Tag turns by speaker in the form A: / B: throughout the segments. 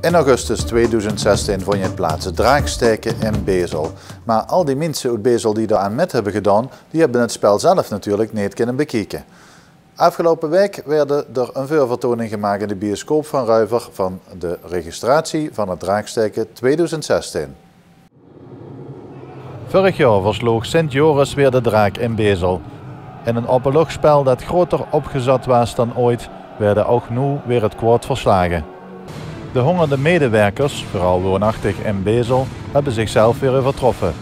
A: In augustus 2016 vond je het plaats het draaksteken in Bezel. Maar al die mensen uit Bezel die daar aan met hebben gedaan, die hebben het spel zelf natuurlijk niet kunnen bekijken. Afgelopen week werden er een voorvertoning gemaakt in de bioscoop van Ruiver van de registratie van het draaksteken 2016. Vorig jaar versloeg Sint Joris weer de draak in Bezel. In een openluchtspel dat groter opgezet was dan ooit, werden ook nu weer het kwaad verslagen. De hongerde medewerkers, vooral woonachtig in Bezel, hebben zichzelf weer overtroffen.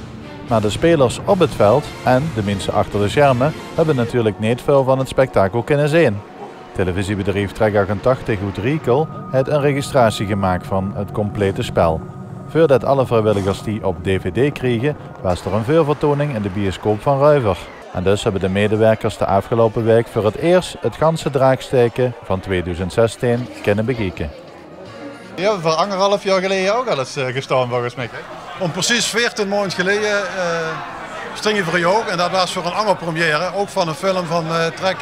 A: Maar de spelers op het veld en de mensen achter de schermen hebben natuurlijk niet veel van het spektakel kunnen zien. Televisiebedrijf Trek 88 uit Riekel heeft een registratie gemaakt van het complete spel. Voordat alle vrijwilligers die op dvd kregen, was er een voorvertoning in de bioscoop van Ruiver. En dus hebben de medewerkers de afgelopen week voor het eerst het ganse draaksteken van 2016 kunnen bekijken.
B: We voor anderhalf jaar geleden ook al eens uh, gestaan volgens mij.
C: Om precies 14 maanden geleden sting je voor jou en dat was voor een angelpremière, ook van een film van uh, Trek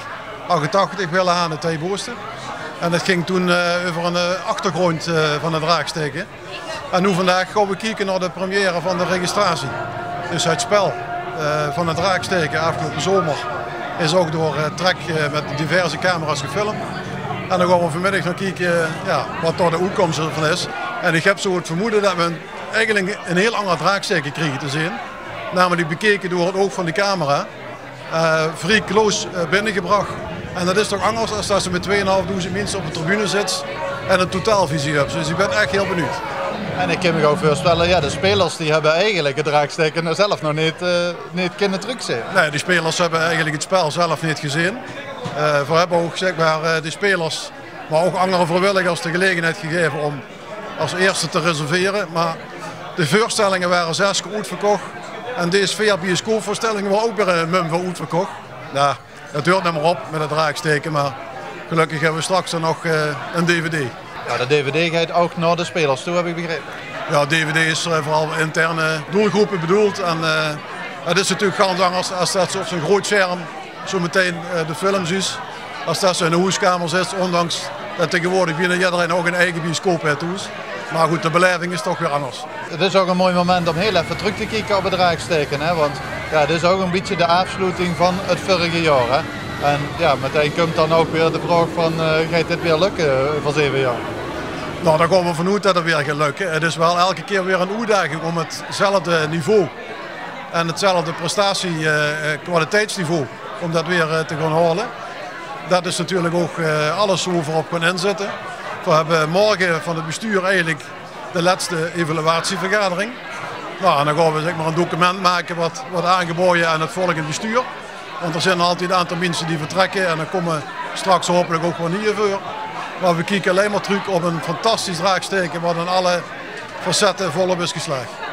C: 88, Wille aan de Theeboosten. En dat ging toen over een achtergrond van het draaksteken. En nu vandaag gaan we kijken naar de première van de registratie. Dus het spel van het draaksteken afgelopen zomer is ook door Trek met diverse camera's gefilmd. En dan gaan we vanmiddag nog kijken ja, wat daar de uitkomst ervan is. En ik heb zo het vermoeden dat we eigenlijk een heel ander draaksteken krijgen te zien. Namelijk bekeken door het oog van de camera. Uh, vrij close uh, binnengebracht. En dat is toch anders dan als ze met 2.500 mensen op de tribune zit en een totaalvisie hebt. Dus ik ben echt heel benieuwd.
B: En ik kan me ook voorstellen, ja, de spelers die hebben eigenlijk het draaksteken zelf nog niet, uh, niet kunnen terugzien.
C: Nee, die spelers hebben eigenlijk het spel zelf niet gezien. Uh, we hebben ook zeg maar, uh, de spelers, maar ook andere vrijwilligers de gelegenheid gegeven om als eerste te reserveren. Maar de voorstellingen waren zes keer uitverkocht. En deze vier bioscoopvoorstellingen waren ook weer een mum van uitverkocht. Nou, het duurt niet meer op met het draaksteken, maar gelukkig hebben we straks er nog uh, een DVD.
B: Ja, de DVD gaat ook naar de spelers toe, heb ik begrepen.
C: Ja, DVD is vooral voor interne doelgroepen bedoeld. En het is natuurlijk ganz anders als dat op zo'n groot scherm zo meteen de films is. Als dat zo in de huiskamer zit, ondanks dat tegenwoordig binnen iedereen ook een eigen bioscoop heeft. Maar goed, de beleving is toch weer anders.
B: Het is ook een mooi moment om heel even terug te kijken op het draaksteken. Hè? Want ja, dit is ook een beetje de afsluiting van het vorige jaar. Hè? En ja, meteen komt dan ook weer de vraag van, uh, gaat dit weer lukken voor zeven jaar?
C: Nou, daar gaan we vanuit dat het weer gaat lukken. Het is wel elke keer weer een uitdaging om hetzelfde niveau en hetzelfde prestatie-kwaliteitsniveau om dat weer te gaan halen. Dat is natuurlijk ook alles hoe we erop kunnen inzetten. We hebben morgen van het bestuur eigenlijk de laatste evaluatievergadering. Nou, dan gaan we zeg maar, een document maken wat wordt aangeboden aan het volgende bestuur. Want er zijn altijd een aantal mensen die vertrekken en dan komen straks hopelijk ook wel nieuwe voor. Maar we kijken alleen maar terug op een fantastisch draaksteken wat in alle facetten volop is geslaagd.